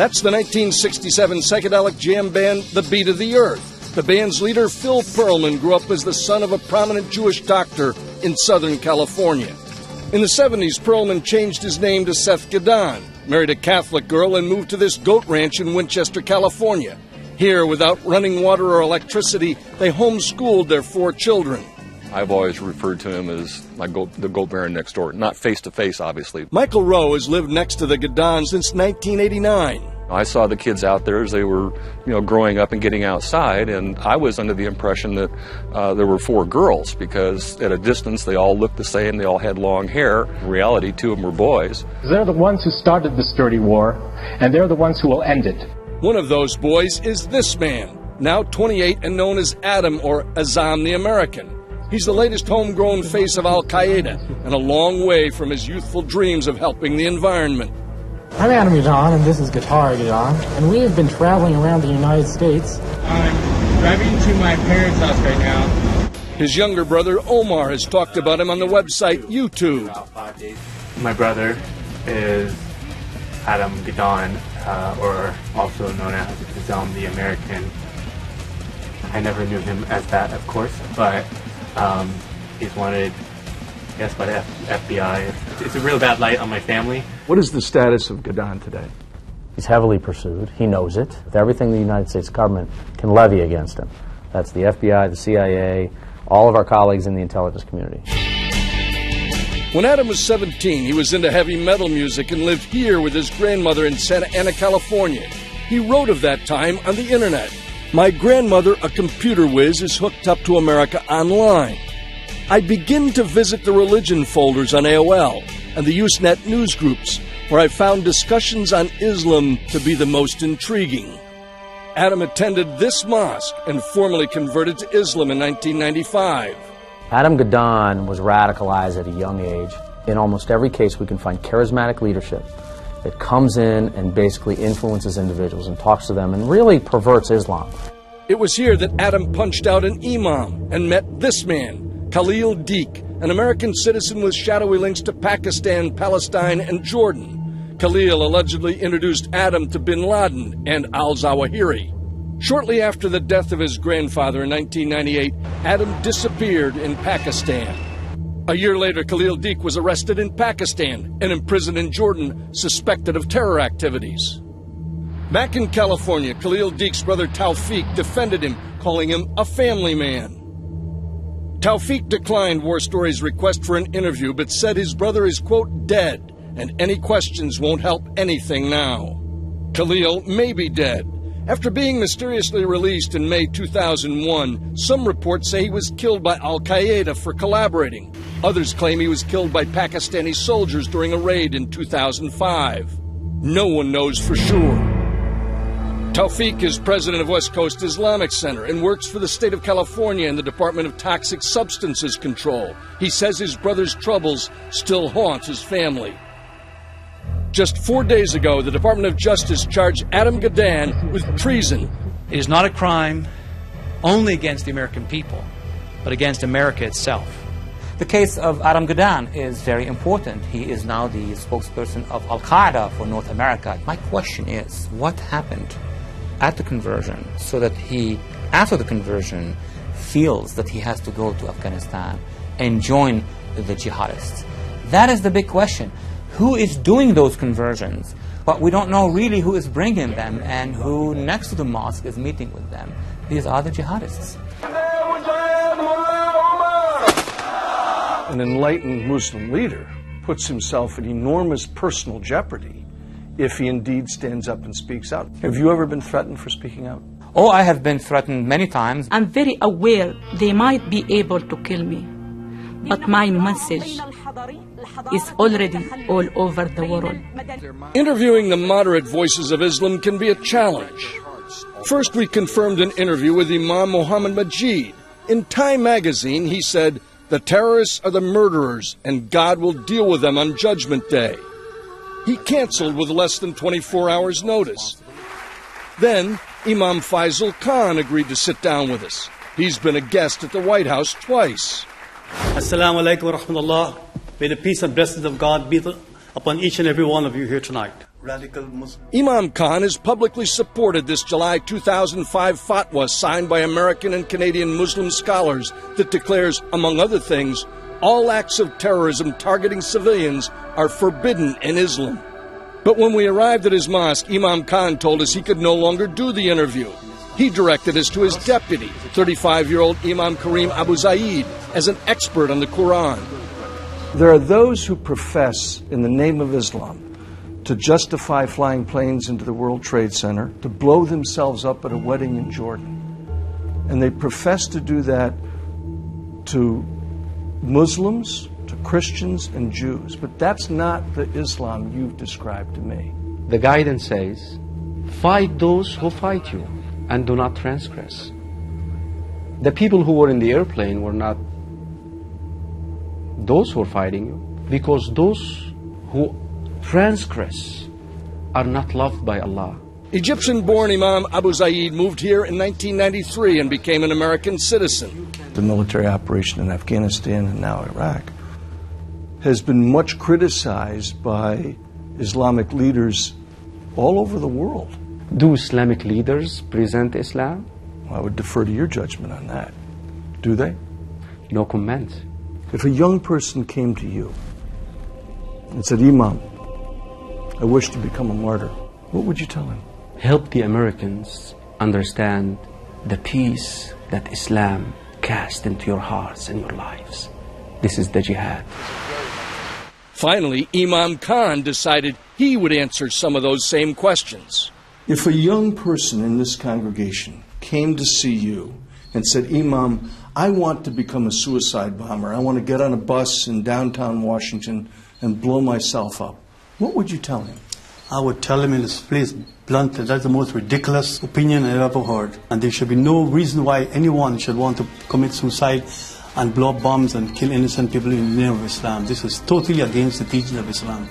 That's the 1967 psychedelic jam band, The Beat of the Earth. The band's leader, Phil Pearlman, grew up as the son of a prominent Jewish doctor in Southern California. In the 70s, Pearlman changed his name to Seth Gadahn, married a Catholic girl, and moved to this goat ranch in Winchester, California. Here, without running water or electricity, they homeschooled their four children. I've always referred to him as my goat, the goat baron next door. Not face to face, obviously. Michael Rowe has lived next to the Gadahns since 1989. I saw the kids out there as they were, you know, growing up and getting outside, and I was under the impression that uh, there were four girls because at a distance they all looked the same, they all had long hair. In reality, two of them were boys. They're the ones who started this dirty war, and they're the ones who will end it. One of those boys is this man, now 28 and known as Adam or Azzam the American. He's the latest homegrown face of Al Qaeda and a long way from his youthful dreams of helping the environment. I'm Adam Gadahn, and this is Guitar Gadahn, and we have been traveling around the United States. I'm driving to my parents' house right now. His younger brother Omar has talked about him on the website YouTube. My brother is Adam Gadahn, uh, or also known as Azzam the American. I never knew him as that, of course, but um, he's wanted, I guess, by the F- FBI. It's a real bad light on my family. What is the status of Gadahn today? He's heavily pursued. He knows it. With everything the United States government can levy against him. That's the FBI, the CIA, all of our colleagues in the intelligence community. When Adam was 17, he was into heavy metal music and lived here with his grandmother in Santa Ana, California. He wrote of that time on the internet. My grandmother, a computer whiz, is hooked up to America Online. I begin to visit the religion folders on AOL and the Usenet news groups, where I found discussions on Islam to be the most intriguing. Adam attended this mosque and formally converted to Islam in 1995. Adam Gadahn was radicalized at a young age. In almost every case, we can find charismatic leadership that comes in and basically influences individuals and talks to them and really perverts Islam. It was here that Adam punched out an imam and met this man, Khalil Deek, an American citizen with shadowy links to Pakistan, Palestine, and Jordan. Khalil allegedly introduced Adam to bin Laden and al Zawahiri. Shortly after the death of his grandfather in 1998, Adam disappeared in Pakistan. A year later, Khalil Deek was arrested in Pakistan and imprisoned in Jordan, suspected of terror activities. Back in California, Khalil Deek's brother Taufik defended him, calling him a family man. Taufik declined War Story's request for an interview, but said his brother is, quote, dead, and any questions won't help anything now. Khalil may be dead. After being mysteriously released in May 2001, some reports say he was killed by Al Qaeda for collaborating. Others claim he was killed by Pakistani soldiers during a raid in 2005. No one knows for sure. Tawfiq is president of West Coast Islamic Center and works for the state of California and the Department of Toxic Substances Control. He says his brother's troubles still haunt his family. Just four days ago, the Department of Justice charged Adam Gadahn with treason. It is not a crime only against the American people, but against America itself. The case of Adam Gadahn is very important. He is now the spokesperson of Al Qaeda for North America. My question is what happened at the conversion so that he, after the conversion, feels that he has to go to Afghanistan and join the jihadists? That is the big question. Who is doing those conversions? But we don't know really who is bringing them and who next to the mosque is meeting with them. These are the jihadists. An enlightened Muslim leader puts himself in enormous personal jeopardy if he indeed stands up and speaks out. Have you ever been threatened for speaking out? Oh, I have been threatened many times. I'm very aware they might be able to kill me, but my message is already all over the world. Interviewing the moderate voices of Islam can be a challenge. First, we confirmed an interview with Imam Muhammad Majid. In Time magazine, he said, The terrorists are the murderers, and God will deal with them on Judgment Day. He canceled with less than 24 hours' notice. Then, Imam Faizul Khan agreed to sit down with us. He's been a guest at the White House twice. Assalamu alaikum wa rahmatullah. May the peace and blessings of God be upon each and every one of you here tonight. Radical Muslim. Imam Khan has publicly supported this July 2005 fatwa signed by American and Canadian Muslim scholars that declares, among other things, all acts of terrorism targeting civilians are forbidden in Islam. But when we arrived at his mosque, Imam Khan told us he could no longer do the interview. He directed us to his deputy, 35 year old Imam Karim Abu Zaid, as an expert on the Quran. There are those who profess, in the name of Islam, to justify flying planes into the World Trade Center, to blow themselves up at a wedding in Jordan. And they profess to do that to Muslims, to Christians, and Jews. But that's not the Islam you've described to me. The guidance says, fight those who fight you and do not transgress. The people who were in the airplane were not those who are fighting you, because those who transgress are not loved by Allah. Egyptian born Imam Abu Zaid moved here in 1993 and became an American citizen. The military operation in Afghanistan and now Iraq has been much criticized by Islamic leaders all over the world. Do Islamic leaders present Islam? I would defer to your judgment on that. Do they? No comment. If a young person came to you and said, Imam, I wish to become a martyr, what would you tell him? Help the Americans understand the peace that Islam cast into your hearts and your lives. This is the jihad. Finally, Imam Khan decided he would answer some of those same questions. If a young person in this congregation came to see you and said, Imam, I want to become a suicide bomber. I want to get on a bus in downtown Washington and blow myself up. What would you tell him? I would tell him in his place bluntly, that's the most ridiculous opinion I've ever heard. And there should be no reason why anyone should want to commit suicide and blow up bombs and kill innocent people in the name of Islam. This is totally against the teaching of Islam.